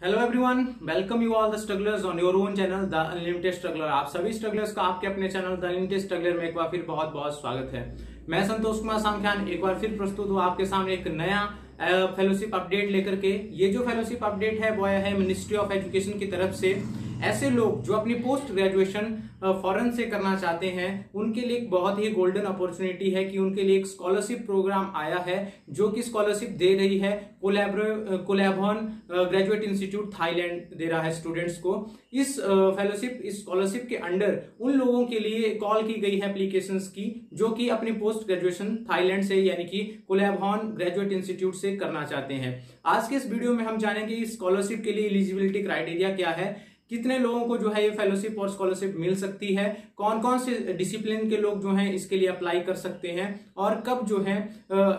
Hello everyone welcome you all the strugglers on your own channel the unlimited struggler आप सभी strugglers का आपके अपने चैनल द अनलिमिटेड स्ट्रगलर में एक बार फिर बहुत बहुत स्वागत है। मैं संतोष कुमार सामख्यान एक बार फिर प्रस्तुत हूँ आपके सामने एक नया फेलोशिप अपडेट लेकर के। ये जो फेलोशिप अपडेट है, वो है मिनिस्ट्री ऑफ़ एजुकेशन की तरफ़ से। ऐसे लोग जो अपनी पोस्ट ग्रेजुएशन फॉरेन से करना चाहते हैं, उनके लिए एक बहुत ही गोल्डन अपॉर्चुनिटी है कि उनके लिए एक स्कॉलरशिप प्रोग्राम आया है, जो कि स्कॉलरशिप दे रही है कोलैबॉन ग्रेजुएट इंस्टीट्यूट थाईलैंड दे रहा है स्टूडेंट्स को। इस फेलोशिप इस स्कॉलरशिप के अंडर उन लोगों के लिए कॉल की गई है एप्लीकेशन की, जो कि अपनी पोस्ट ग्रेजुएशन थाईलैंड से, यानी कि कोलैबॉन ग्रेजुएट इंस्टीट्यूट से करना चाहते हैं। आज के इस वीडियो में हम जानेंगे स्कॉलरशिप के लिए एलिजिबिलिटी क्राइटेरिया क्या है। कितने लोगों को जो है ये फेलोशिप और स्कॉलरशिप मिल सकती है? कौन कौन से डिसिप्लिन के लोग जो हैं इसके लिए अप्लाई कर सकते हैं और कब जो है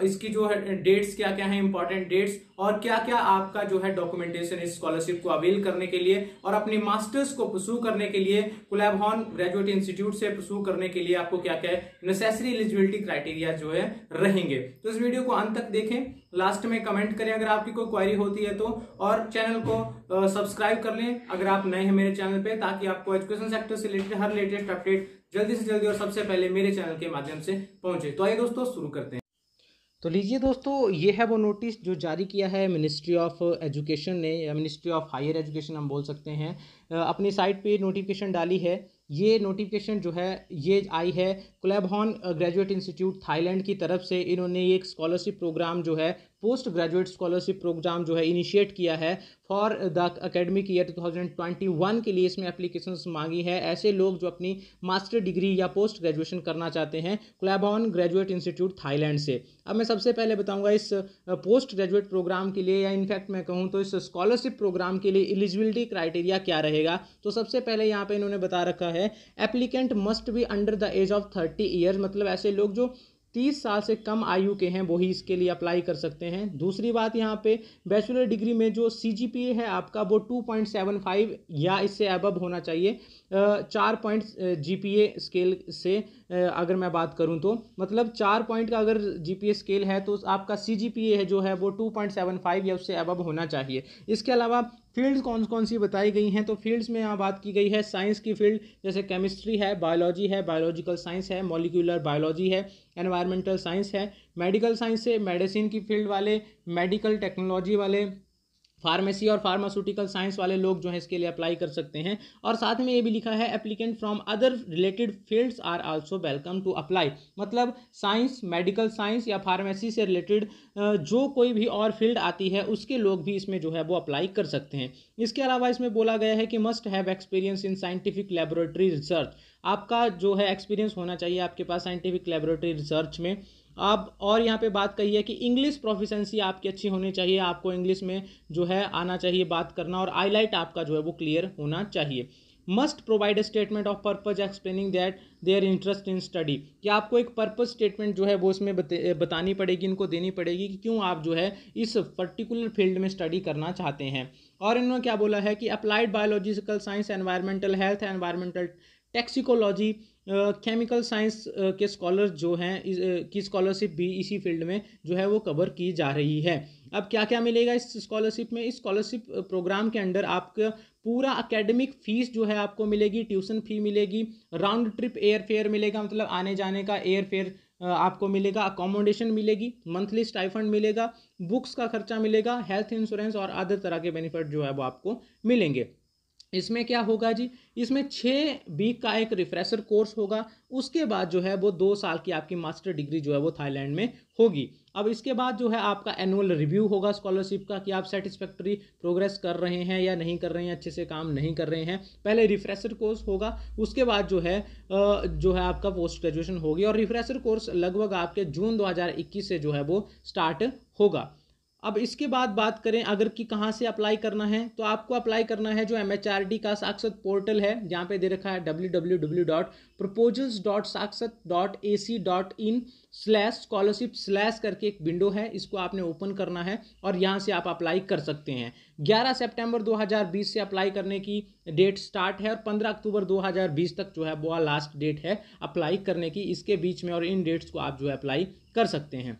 इसकी जो है डेट्स क्या क्या है इंपॉर्टेंट डेट्स और क्या क्या आपका जो है डॉक्यूमेंटेशन इस स्कॉलरशिप को अवेल करने के लिए और अपनी मास्टर्स को प्रसू करने के लिए, कुलैबहॉन ग्रेजुएट इंस्टीट्यूट से प्रसू करने के लिए आपको क्या क्या नेसेसरी एलिजिबिलिटी क्राइटेरिया जो है रहेंगे। तो इस वीडियो को अंत तक देखें लास्ट में कमेंट करें अगर आपकी कोई क्वारी होती है तो और चैनल को सब्सक्राइब कर लें। अगर आप नए हैं मेरे चैनल पे, ताकि आपको एजुकेशन सेक्टर से रिलेटेड हर लेटेस्ट अपडेट जल्दी से जल्दी और सबसे पहले मेरे चैनल के माध्यम से पहुँचे। तो आइए दोस्तों, शुरू करते हैं। तो लीजिए दोस्तों, ये है वो नोटिस जो जारी किया है मिनिस्ट्री ऑफ़ एजुकेशन ने, या मिनिस्ट्री ऑफ़ हायर एजुकेशन हम बोल सकते हैं। अपनी साइट पे नोटिफिकेशन डाली है। ये नोटिफिकेशन जो है, ये आई है क्लेबहॉन ग्रेजुएट इंस्टीट्यूट थाईलैंड की तरफ़ से। इन्होंने एक स्कॉलरशिप प्रोग्राम जो है पोस्ट ग्रेजुएट स्कॉलरशिप प्रोग्राम जो है इनिशिएट किया है। फॉर द अकेडमिक ईयर 2021 के लिए इसमें एप्लीकेशंस मांगी है। ऐसे लोग जो अपनी मास्टर डिग्री या पोस्ट ग्रेजुएशन करना चाहते हैं क्लैबॉन ग्रेजुएट इंस्टीट्यूट थाईलैंड से। अब मैं सबसे पहले बताऊँगा इस पोस्ट ग्रेजुएट प्रोग्राम के लिए या इनफैक्ट मैं कहूँ तो इस स्कॉलरशिप प्रोग्राम के लिए एलिजिबिलिटी क्राइटेरिया क्या रहेगा? तो सबसे पहले यहाँ पे इन्होंने बता रखा है applicant must be under the age of thirty years मतलब ऐसे लोग जो तीस साल से कम आयु के हैं वही इसके लिए अप्लाई कर सकते हैं। दूसरी बात यहाँ पे बैचलर डिग्री में जो सीजीपीए है आपका, वो 2.75 या इससे अबब होना चाहिए। चार पॉइंट जी स्केल से अगर मैं बात करूँ तो। मतलब चार पॉइंट का अगर जीपीए स्केल है तो आपका सीजीपीए है जो है, वो 2.75 या उससे अबब होना चाहिए। इसके अलावा फील्ड्स कौन कौन सी बताई गई हैं? तो फील्ड्स में यहाँ बात की गई है साइंस की फ़ील्ड, जैसे केमिस्ट्री है, बायोलॉजी है, बायोलॉजिकल साइंस है, मॉलिक्यूलर बायोलॉजी है एनवायरमेंटल साइंस है, मेडिकल साइंस से मेडिसिन की फ़ील्ड वाले, मेडिकल टेक्नोलॉजी वाले फार्मेसी और फार्मास्यूटिकल साइंस वाले लोग जो है इसके लिए अप्लाई कर सकते हैं। और साथ में ये भी लिखा है applicant from other related fields are also welcome to apply मतलब साइंस मेडिकल साइंस या फार्मेसी से रिलेटेड जो कोई भी और फ़ील्ड आती है, उसके लोग भी इसमें जो है वो अप्लाई कर सकते हैं। इसके अलावा इसमें बोला गया है कि must have experience in scientific laboratory research आपका जो है एक्सपीरियंस होना चाहिए आपके पास साइंटिफिक लेबोरेटरी रिसर्च में। आप और यहाँ पे बात कही है कि इंग्लिश प्रोफिशेंसी आपकी अच्छी होनी चाहिए, आपको इंग्लिश में जो है आना चाहिए बात करना और आईलाइट आपका जो है वो क्लियर होना चाहिए। Must provide statement of purpose explaining that their interest in study कि आपको एक पर्पज स्टेटमेंट जो है वो उसमें बतानी पड़ेगी, इनको देनी पड़ेगी कि क्यों आप जो है इस पर्टिकुलर फ़ील्ड में स्टडी करना चाहते हैं? और इन्होंने क्या बोला है कि applied biological science environmental health environmental toxicology chemical science के स्कॉलर जो हैं की स्कॉलरशिप भी इसी फ़ील्ड में जो है वो कवर की जा रही है। अब क्या क्या मिलेगा इस स्कॉलरशिप में? इस स्कॉलरशिप प्रोग्राम के अंडर आपका पूरा अकेडमिक फ़ीस जो है आपको मिलेगी ट्यूशन फ़ी मिलेगी राउंड ट्रिप एयर फेयर मिलेगा मतलब आने जाने का एयर फेयर आपको मिलेगा अकोमोडेशन मिलेगी मंथली स्टाइफंड मिलेगा बुक्स का खर्चा मिलेगा हेल्थ इंश्योरेंस और अदर तरह के बेनिफिट जो है वो आपको मिलेंगे। इसमें क्या होगा जी? इसमें छः वीक का एक रिफ्रेशर कोर्स होगा। उसके बाद जो है वो दो साल की आपकी मास्टर डिग्री जो है वो थाईलैंड में होगी। अब इसके बाद जो है आपका एनुअल रिव्यू होगा स्कॉलरशिप का कि आप सेटिस्फैक्ट्री प्रोग्रेस कर रहे हैं या नहीं कर रहे हैं, अच्छे से काम नहीं कर रहे हैं। पहले रिफ्रेशर कोर्स होगा, उसके बाद जो है जो है आपका पोस्ट ग्रेजुएशन होगी और रिफ्रेशर कोर्स लगभग आपके जून दो हज़ार इक्कीस से जो है वो स्टार्ट होगा। अब इसके बाद बात करें अगर कि कहाँ से अप्लाई करना है तो आपको अप्लाई करना है जो एमएचआरडी का साक्षत पोर्टल है, जहाँ पे दे रखा है W W W dot proposals dot Sakshat dot A C dot in slash scholarship slash करके एक विंडो है, इसको आपने ओपन करना है और यहाँ से आप अप्लाई कर सकते हैं। 11 सितंबर 2020 से अप्लाई करने की डेट स्टार्ट है और 15 अक्टूबर 2020 तक जो है वो लास्ट डेट है अप्लाई करने की। इसके बीच में और इन डेट्स को आप जो है अप्लाई कर सकते हैं।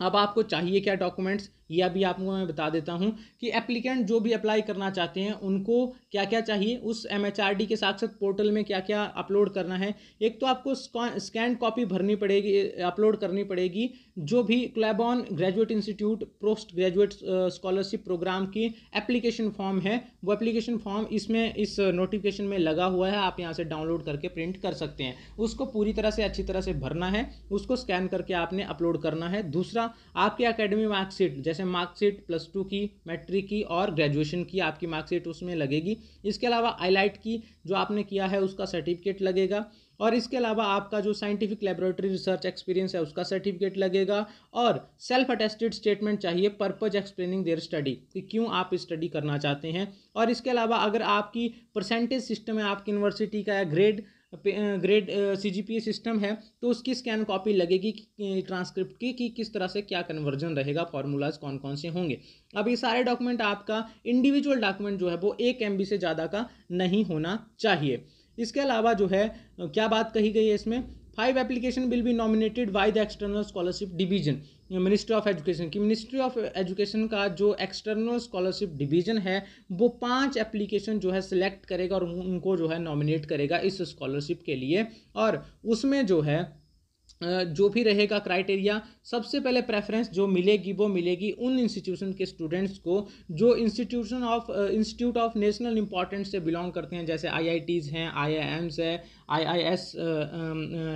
अब आपको चाहिए क्या डॉक्यूमेंट्स ये अभी आपको मैं बता देता हूँ कि एप्लीकेंट जो भी अप्लाई करना चाहते हैं, उनको क्या क्या चाहिए, उस एमएचआरडी के साथ साथ पोर्टल में क्या क्या अपलोड करना है। एक तो आपको स्कैन कॉपी भरनी पड़ेगी अपलोड करनी पड़ेगी जो भी Chulabhorn graduate institute post graduate scholarship programme की एप्लीकेशन फॉर्म है। वो एप्लीकेशन फॉर्म इसमें, इस नोटिफिकेशन में लगा हुआ है। आप यहाँ से डाउनलोड करके प्रिंट कर सकते हैं। उसको पूरी तरह से, अच्छी तरह से भरना है। उसको स्कैन करके आपने अपलोड करना है। दूसरा, आपकी अकेडमी मार्कशीट जैसे मार्कशीट प्लस टू की मैट्रिक की और ग्रेजुएशन की आपकी मार्कशीट उसमें लगेगी। इसके अलावा हाईलाइट की जो आपने किया है, उसका सर्टिफिकेट लगेगा। और इसके अलावा आपका जो साइंटिफिक लेबोरेटरी रिसर्च एक्सपीरियंस है, उसका सर्टिफिकेट लगेगा। और सेल्फ अटेस्टेड स्टेटमेंट चाहिए पर्पज एक्सप्लेनिंग देयर स्टडी कि क्यों आप स्टडी करना चाहते हैं। और इसके अलावा अगर आपकी परसेंटेज सिस्टम है, आपकी यूनिवर्सिटी का या ग्रेड ग्रेड सी सिस्टम है तो उसकी स्कैन कॉपी लगेगी ट्रांसक्रिप्ट की कि किस तरह से क्या कन्वर्जन रहेगा फार्मूलाज कौन कौन से होंगे। अब ये सारे डॉक्यूमेंट आपका इंडिविजुअल डॉक्यूमेंट जो है, वो एक एम से ज़्यादा का नहीं होना चाहिए। इसके अलावा जो है क्या बात कही गई है इसमें? Five application will be nominated by the external scholarship division ministry of education की। मिनिस्ट्री ऑफ़ एजुकेशन का जो एक्सटर्नल स्कॉलरशिप डिवीज़न है, वो पाँच एप्लीकेशन जो है सिलेक्ट करेगा और उनको जो है नॉमिनेट करेगा इस स्कॉलरशिप के लिए। और उसमें जो है जो भी रहेगा क्राइटेरिया सबसे पहले प्रेफरेंस जो मिलेगी, वो मिलेगी उन इंस्टीट्यूशन के स्टूडेंट्स को, जो institution of institute of national importance से बिलोंग करते हैं, जैसे आईआईटीज़ हैं आईआईएम्स है आईआईएस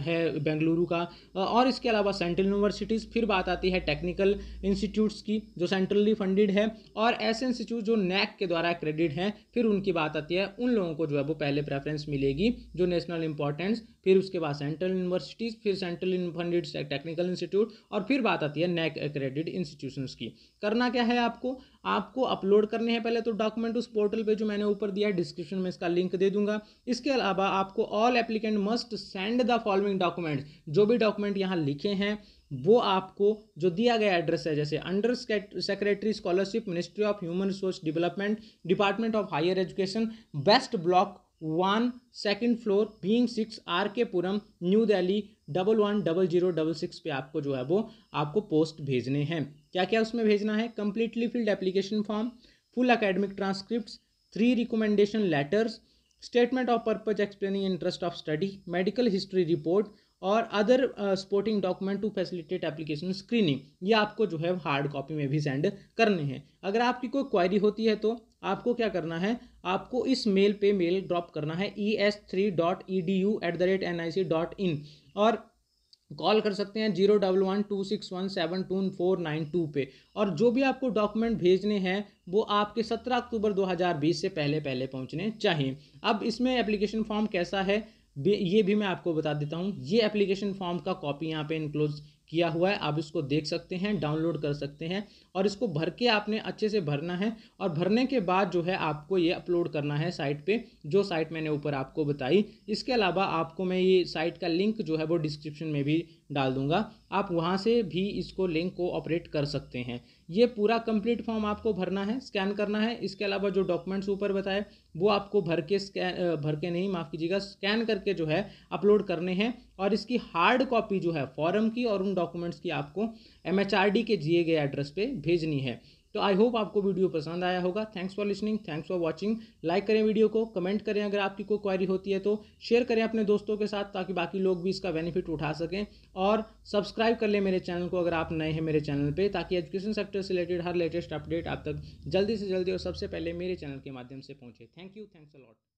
है बेंगलुरु का। और इसके अलावा सेंट्रल यूनिवर्सिटीज़ फिर बात आती है टेक्निकल इंस्टीट्यूट्स की, जो सेंट्रली फंडेड है, और ऐसे इंस्टीट्यूट जो नैक के द्वारा क्रेडिट हैं, फिर उनकी बात आती है, उन लोगों को जो है वो पहले प्रेफरेंस मिलेगी, जो नेशनल इंपॉर्टेंस फिर उसके बाद सेंट्रल यूनिवर्सिटीज़ फिर सेंट्रल फंडेड टेक्निकल इंस्टीट्यूट और फिर बात आती है नैक क्रेडिट इंस्टीट्यूशंस की। करना क्या है आपको? आपको अपलोड करने हैं पहले तो डॉक्यूमेंट उस पोर्टल पे जो मैंने ऊपर दिया है डिस्क्रिप्शन में इसका लिंक दे दूँगा। इसके अलावा आपको all applicant must send the following document जो भी डॉक्यूमेंट यहाँ लिखे हैं, वो आपको जो दिया गया एड्रेस है, जैसे under secretary scholarship ministry of human resource development department of higher education West block one second floor wing six R K Puram New Delhi double one double zero double six पे आपको जो है वो आपको post भेजने हैं। क्या क्या उसमें भेजना है? Completely filled application form full academic transcript three recommendation letters statement of purpose explaining interest of study medical history report और other supporting document to facilitate application screening ये आपको जो है हार्ड कॉपी में भी सेंड करने हैं। अगर आपकी कोई क्वायरी होती है तो आपको क्या करना है? आपको इस मेल पे मेल ड्रॉप करना है E S three dot E D U at the rate N I C dot in और कॉल कर सकते हैं zero double one two six one seven two four nine two पे। और जो भी आपको डॉक्यूमेंट भेजने हैं, वो आपके सत्रह अक्टूबर दो हज़ार बीस से पहले पहले पहुँचने चाहिए। अब इसमें एप्लीकेशन फॉर्म कैसा है? ये भी मैं आपको बता देता हूँ, ये एप्लीकेशन फॉर्म का कॉपी यहाँ पे इनक्लोज किया हुआ है, आप इसको देख सकते हैं डाउनलोड कर सकते हैं और इसको भर के आपने अच्छे से भरना है और भरने के बाद जो है आपको ये अपलोड करना है साइट पे, जो साइट मैंने ऊपर आपको बताई। इसके अलावा आपको मैं ये साइट का लिंक जो है वो डिस्क्रिप्शन में भी डाल दूँगा। आप वहाँ से भी इसको लिंक को ऑपरेट कर सकते हैं। ये पूरा कंप्लीट फॉर्म आपको भरना है स्कैन करना है। इसके अलावा जो डॉक्यूमेंट्स ऊपर बताए, वो आपको भर के स्कैन भर के नहीं, माफ़ कीजिएगा स्कैन करके जो है अपलोड करने हैं। और इसकी हार्ड कॉपी जो है फॉरम की और उन डॉक्यूमेंट्स की आपको एमएचआरडी के दिए गए एड्रेस पर भेजनी है। तो आई होप आपको वीडियो पसंद आया होगा। Thanks for listening thanks for watching like करें वीडियो को कमेंट करें अगर आपकी कोई क्वारी होती है तो। शेयर करें अपने दोस्तों के साथ ताकि बाकी लोग भी इसका बेनिफिट उठा सकें। और सब्सक्राइब कर लें मेरे चैनल को अगर आप नए हैं मेरे चैनल पर ताकि एजुकेशन सेक्टर से रिलेटेड हर लेटेस्ट अपडेट आप तक जल्दी से जल्दी और सबसे पहले मेरे चैनल के माध्यम से पहुँचे। Thank you thanks a lot